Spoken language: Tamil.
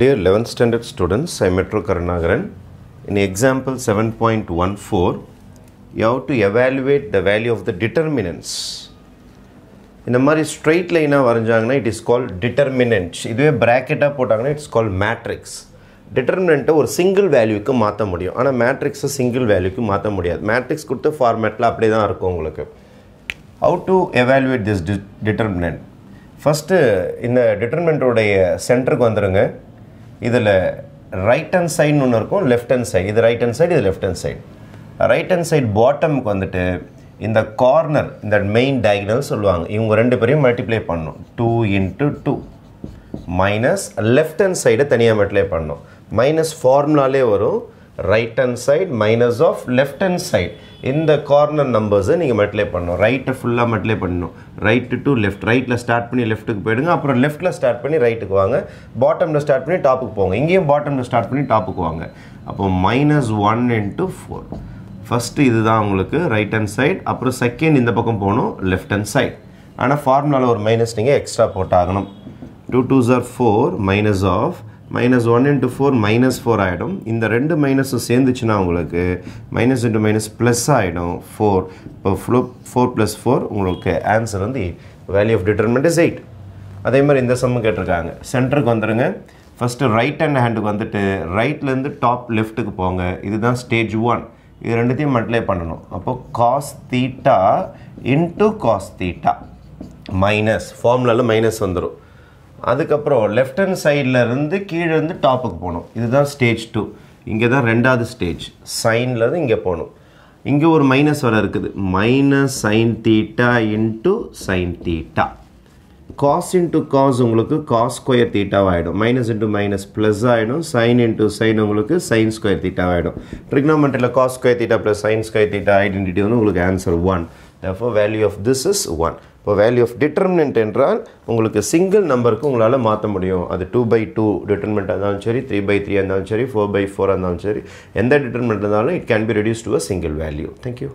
Dear 11th standard students, I am Metro Karnagaran. In example 7.14, you have to evaluate the value of the determinants. இந்த மாதிரி ஸ்ட்ரெயிட் லைனாக வரைஞ்சாங்கன்னா இட் இஸ் கால் டிட்டர்மினன்ட் இதுவே ப்ராக்கெட்டாக போட்டாங்கன்னா இட்ஸ் கால் மேட்ரிக்ஸ் டிட்டர்மினண்ட்டை ஒரு சிங்கிள் வேல்யூக்கு மாற்ற முடியும். ஆனால் மேட்ரிக்ஸை சிங்கிள் வேல்யூக்கு மாற்ற முடியாது. மேட்ரிக்ஸ் கொடுத்த ஃபார்மேட்டில் அப்படியே தான் இருக்கும் உங்களுக்கு. How to evaluate this D determinant first இந்த டிட்டர்மினண்ட்டோடைய சென்டருக்கு வந்துடுங்க இதில் ரைட் ஹேண்ட் சைடுன்னு ஒன்று இருக்கும் லெஃப்ட் ஹேண்ட் சைடு இது ரைட் ஹேண்ட் சைடு இது left hand side right hand side பாட்டமுக்கு வந்துட்டு இந்த கார்னர் இந்த மெயின் டயக்னல் சொல்லுவாங்க. இவங்க ரெண்டு பேரையும் மல்டிப்ளை பண்ணணும் two into two minus left hand சைடை தனியாக மல்டிப்ளை பண்ணணும் மைனஸ் ஃபார்முலாலே வரும். Right hand side minus of left hand side இந்த கார்னர் நம்பர்ஸை நீங்கள் மல்டிப்ளை பண்ணணும். ரைட்டை ஃபுல்லாக மல்டிப்ளை பண்ணணும். ரைட்டு டு லெஃப்ட் ரைட்டில் ஸ்டார்ட் பண்ணி லெஃப்ட்டுக்கு போயிடுங்க. அப்புறம் லெஃப்ட்டில் ஸ்டார்ட் பண்ணி ரைட்டுக்கு வாங்க. பாட்டமில் ஸ்டார்ட் பண்ணி டாப்புக்கு போங்க. இங்கேயும் பாட்டமில் ஸ்டார்ட் பண்ணி டாப்புக்கு வாங்க. அப்போ minus one into four first இதுதான் உங்களுக்கு ரைட் ஹேண்ட் சைட் அப்புறம் செகண்ட் இந்த பக்கம் போகணும் லெஃப்ட் ஹேண்ட் சைட் ஆனால் ஃபார்முலாவில் ஒரு மைனஸ் நீங்கள் எக்ஸ்ட்ரா போட்டாகணும். Two two jar four minus of minus one into four minus four ஆகிடும் இந்த ரெண்டு மைனஸும் சேர்ந்துச்சுன்னா உங்களுக்கு மைனஸ் இன்ட்டு மைனஸ் ப்ளஸ் ஆகிடும் ஃபோர் இப்போ ஃப்ளோ ஃபோர் ப்ளஸ் ஃபோர் உங்களுக்கு ஆன்சர் வந்து value of determinant is eight அதே மாதிரி இந்த சம்மு கேட்டிருக்காங்க. சென்டருக்கு வந்துடுங்க ஃபஸ்ட்டு ரைட் ஹேண்ட் ஹேண்டுக்கு வந்துட்டு ரைட்லேருந்து டாப் லெஃப்ட்டுக்கு போங்க. இதுதான் ஸ்டேஜ் ஒன் இது ரெண்டுத்தையும் மல்டிப்ளை பண்ணணும். அப்போது cos theta into cos theta minus ஃபார்முலாவில் மைனஸ் வந்துடும் அதுக்கப்புறம் லெஃப்ட் ஹேண்ட் சைடில் இருந்து கீழே இருந்து டாப்புக்கு போகணும். இதுதான் ஸ்டேஜ் டூ இங்கே தான் ரெண்டாவது ஸ்டேஜ் சைன்லேருந்து இங்கே போகணும். இங்கே ஒரு மைனஸ் வர இருக்குது. Minus sine theta into sine theta cos into cos உங்களுக்கு காஸ் ஸ்கொயர் தீட்டாவாகிடும் மைனஸ் இன்ட்டு மைனஸ் ப்ளஸ் ஆகிடும் சைன் இன்ட்டு சைன் உங்களுக்கு சைன் ஸ்கொயர் தீட்டாவாகிடும் ட்ரிக்னாமெண்ட்டில் cos square theta plus sine square theta identity வந்து உங்களுக்கு answer one therefore value of this is one இப்போ வேல்யூ ஆஃப் டிட்டர்மினன்ட் என்றால் உங்களுக்கு சிங்கிள் நம்பருக்கு உங்களால் மாற்ற முடியும். அது டூ பை டூ டிட்டர்மெண்ட்டாக இருந்தாலும் சரி த்ரீ பை த்ரீயாக இருந்தாலும் சரி ஃபோர் பை ஃபோராக இருந்தாலும் சரி எந்த டிட்டர்மெண்ட் இருந்தாலும் it can be reduce to a single value thank you